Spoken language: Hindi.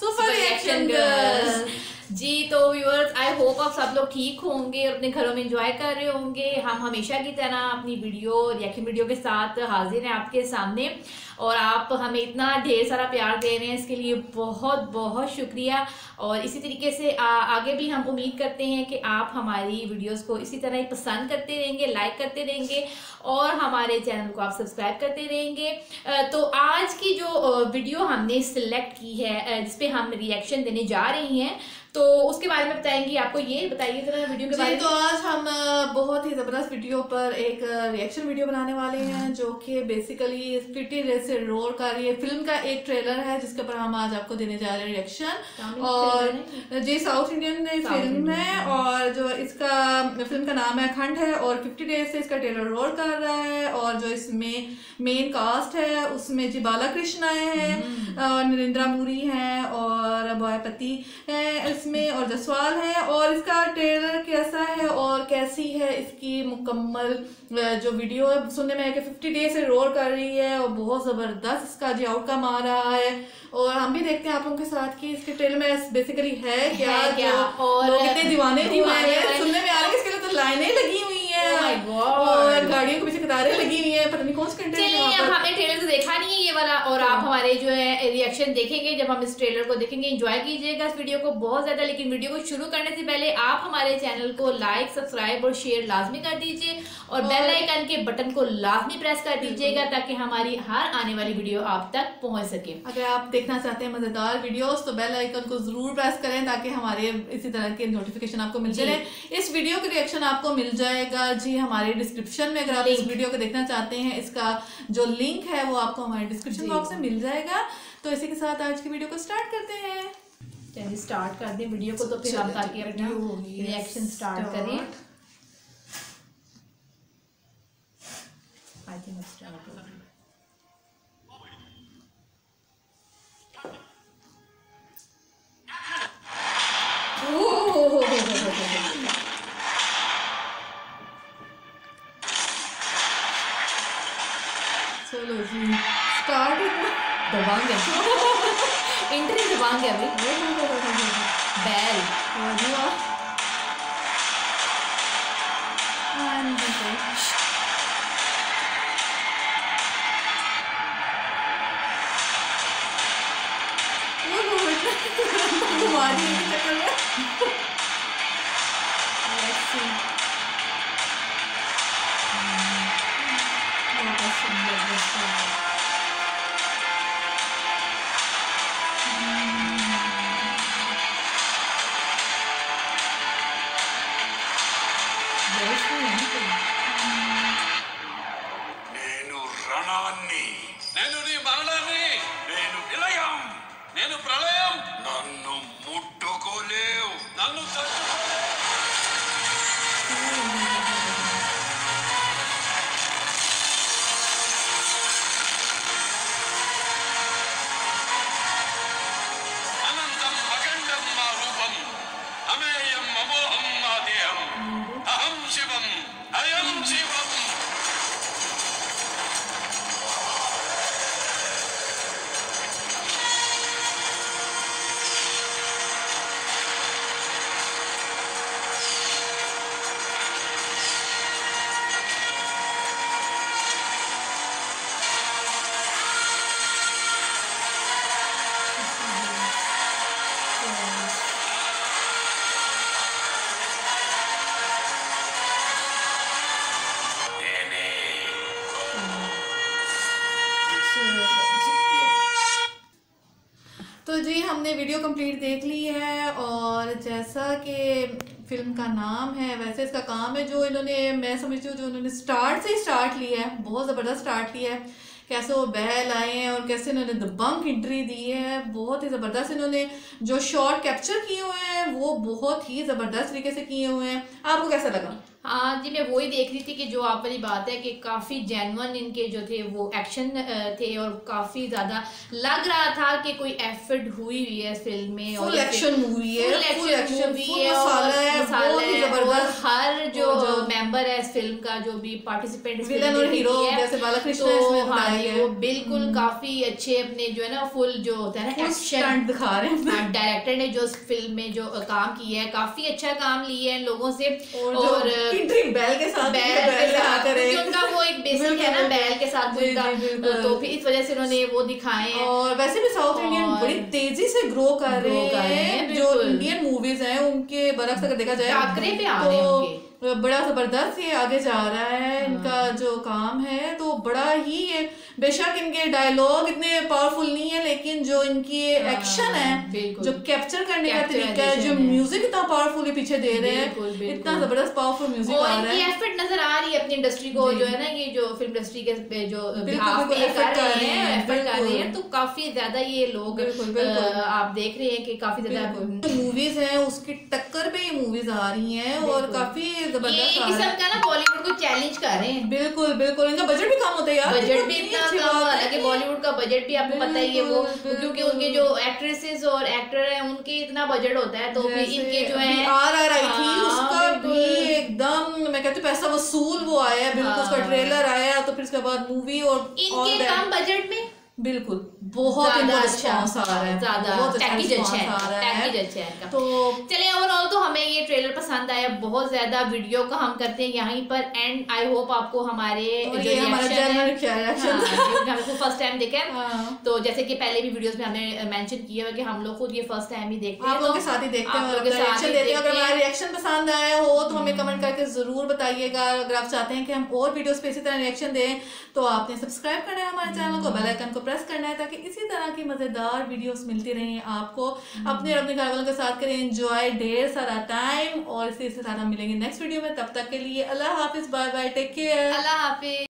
सुपर रिएक्शन गर्ल्स जी तो व्यूअर्स आई होप आप सब लोग ठीक होंगे और अपने घरों में एंजॉय कर रहे होंगे। हम हमेशा की तरह अपनी वीडियो रिएक्शन वीडियो के साथ हाजिर हैं आपके सामने। और आप हमें इतना ढेर सारा प्यार दे रहे हैं इसके लिए बहुत बहुत शुक्रिया। और इसी तरीके से आ, आगे भी हम उम्मीद करते हैं कि आप हमारी वीडियोस को इसी तरह ही पसंद करते रहेंगे लाइक करते रहेंगे और हमारे चैनल को आप सब्सक्राइब करते रहेंगे। तो आज की जो वीडियो हमने सिलेक्ट की है जिसपे हम रिएक्शन देने जा रही हैं तो उसके बारे में बताएँगे आपको ये बताइए जरा वीडियो के बारे में। तो आज हम बहुत ही ज़बरदस्त वीडियो पर एक रिएक्शन वीडियो बनाने वाले हैं जो कि बेसिकली फिफ्टी डेज़ से रोल कर रही है फ़िल्म का एक ट्रेलर है जिसके ऊपर हम आज आपको देने जा रहे हैं रिएक्शन और जी साउथ इंडियन फ़िल्म है और जो इसका फ़िल्म का नाम है खंड है और फिफ्टी डेज़ से इसका ट्रेलर रोल कर रहा है और जो इसमें मेन कास्ट है उसमें जी बाला कृष्ण आए हैं हम्म। और नरेंद्रा मूरी हैं और बॉयपति है इसमें और जसवाल है और इसका ट्रेलर कैसा है और कैसी है इसकी मुकम्मल जो वीडियो है। सुनने में है कि फिफ्टी डेज़ से रोल कर रही है और बहुत ज़बरदस्त इसका जी आउटकम आ रहा है। और हम भी देखते हैं आप लोगों के साथ कि इसके ट्रेलर में बेसिकली है क्या है क्या? और लोग इतने दीवाने दीवाने सुनने में आ रहा है इसके लिए तो लाइनें लगी हुई और गाड़ियों के पीछे कतारें लगी हुई हैं पता नहीं कौन सा कंटेंट है हमने ट्रेलर तो देखा नहीं है ये वाला और आप हाँ। हमारे जो है रिएक्शन देखेंगे जब हम इस ट्रेलर को देखेंगे। एंजॉय कीजिएगा इस वीडियो को बहुत ज़्यादा लेकिन वीडियो को शुरू करने से पहले आप हमारे चैनल को लाइक सब्सक्राइब और शेयर लाजमी कर दीजिए और बेल आइकन के बटन को लाजमी प्रेस कर दीजिएगा ताकि हमारी हर आने वाली वीडियो आप तक पहुँच सके। अगर आप देखना चाहते हैं मज़ेदार वीडियोस तो बेल आइकन को ज़रूर प्रेस करें ताकि हमारे इसी तरह के नोटिफिकेशन आपको मिल जाए इस वीडियो का रिएक्शन आपको मिल जाएगा जी हमारे डिस्क्रिप्शन में अगर आप इस वीडियो को देखना चाहते हैं इसका जो लिंक है वो आपको हमारे डिस्क्रिप्शन बॉक्स में मिल जाएगा। तो इसी के साथ आज की वीडियो को स्टार्ट करते हैं। चलिए स्टार्ट कर दें वीडियो को तो फिर हम ताकि अपना रिएक्शन स्टार्ट करें। आई थिंक स्टार्ट हो दबांगे एंट्री दबांगे अभी बैल घुमा दी चक्कर Melody हमने वीडियो कंप्लीट देख ली है और जैसा कि फ़िल्म का नाम है, वैसे इसका काम है जो इन्होंने, मैं समझती हूँ जो इन्होंने स्टार्ट से ही स्टार्ट लिया है, बहुत ज़बरदस्त स्टार्ट लिया है। कैसे वो बहल आए हैं और कैसे इन्होंने द बंक एंट्री दी है, बहुत ही ज़बरदस्त इन्होंने जो शॉट कैप्चर किए हुए हैं, वो बहुत ही ज़बरदस्त तरीके से किए हुए हैं। आपको कैसा लगा? हाँ जी मैं वही देख रही थी कि जो आप वाली बात है कि काफ़ी जेनवन इनके जो थे वो एक्शन थे और काफ़ी ज़्यादा लग रहा था कि कोई एफर्ट हुई हुई है इस फ़िल्म में और एक्शन मूवी है फुल एक्शन मूवी है और है ही है हर जो मेंबर है इस फ़िल्म का जो भी पार्टिसिपेंट विलन और हीरो जैसे बालाकृष्ण तो इसमें हाँ वो बिल्कुल काफ़ी अच्छे अपने जो है ना फुल जो होता है ना एक्शन दिखा रहे हैं। डायरेक्टर ने जो इस फ़िल्म में जो काम किया है काफ़ी अच्छा काम लिया है लोगों से और और बैल के साथ बैल के साथ उनका वो एक बेसिक है ना बैल के साथ उनका तो फिर इस वजह से उन्होंने वो दिखाए। हैं और वैसे भी साउथ इंडियन बड़ी तेज़ी से ग्रो कर रहे हैं, जो इंडियन मूवीज़ हैं उनके बरक्स अगर देखा जाए टाकरे पे आ रहे तो बड़ा ज़बरदस्त ये आगे जा रहा है हाँ। इनका जो काम है तो बड़ा ही ये बेशक इनके डायलॉग इतने पावरफुल नहीं है लेकिन जो इनकी एक्शन है हाँ। जो कैप्चर करने का तरीका है जो म्यूज़िक इतना पावरफुल पीछे दे रहे हैं इतना ज़बरदस्त पावरफुल म्यूज़िक आ रहा है। एफर्ट नज़र आ रही है अपनी इंडस्ट्री को जो। है ना ये जो फ़िल्म इंडस्ट्री के जो एफर्ट कर रहे हैं तो काफ़ी ज़्यादा ये लोग आप देख रहे हैं कि काफ़ी ज़्यादा मूवीज़ हैं उसकी टक्कर पे मूवीज़ आ रही हैं और। काफ़ी ज़बरदस्त किस्म का ना बॉलीवुड को चैलेंज कर रहे हैं। बिल्कुल बिल्कुल। इनका बजट भी कम होता है यार। बजट भी इतना कम हालाँकि बॉलीवुड का बजट भी आपको पता ही है वो क्योंकि उनके जो एक्ट्रेसेस और एक्टर हैं उनके इतना बजट होता है तो जैसे इनके जो है आर आर आई थी हाँ, उसका भी एकदम मैं कहती हूँ पैसा वसूल वो आया है। बिल्कुल उसका हाँ। ट्रेलर आया तो फिर उसके बाद मूवी और इनके कम बजट में? बिल्कुल। बहुत इनको अच्छा। आ रहा है। ज़्यादा। अच्छा पैकेज अच्छा है। है पैकेज अच्छा है तो चलिए ओवरऑल तो हमें ये ट्रेलर पसंद आया। बहुत ज़्यादा वीडियो का हम करते हैं यहीं पर। एंड आई होप आपको हमारे जो है- हाँ, हमको फ़र्स्ट टाइम देखा है। हाँ। तो जैसे कि पहले भी वीडियोस में हमने मेंशन किया हुआ कि हम लोग खुद ये फ़र्स्ट टाइम ही देखते हैं। आप लोगों तो के साथ ही देखते हैं। और रिएक्शन देते हैं अगर हमारा हैं। रिएक्शन पसंद आया हो तो हमें कमेंट करके ज़रूर बताइएगा। अगर आप चाहते हैं कि हम और वीडियोस पे इसी तरह रिएक्शन दें तो आपने सब्सक्राइब करना है हमारे चैनल को बेल आइकन को प्रेस करना है ताकि इसी तरह की मज़ेदार वीडियोस मिलती रहें आपको। अपने और अपने घर वालों के साथ करें। इन्जॉय ढेर सारा टाइम और इसी के साथ हम मिलेंगे नेक्स्ट वीडियो में। तब तक के लिए अल्लाह हाफिज बाय बाय टेक केयर अल्लाह हाफिज।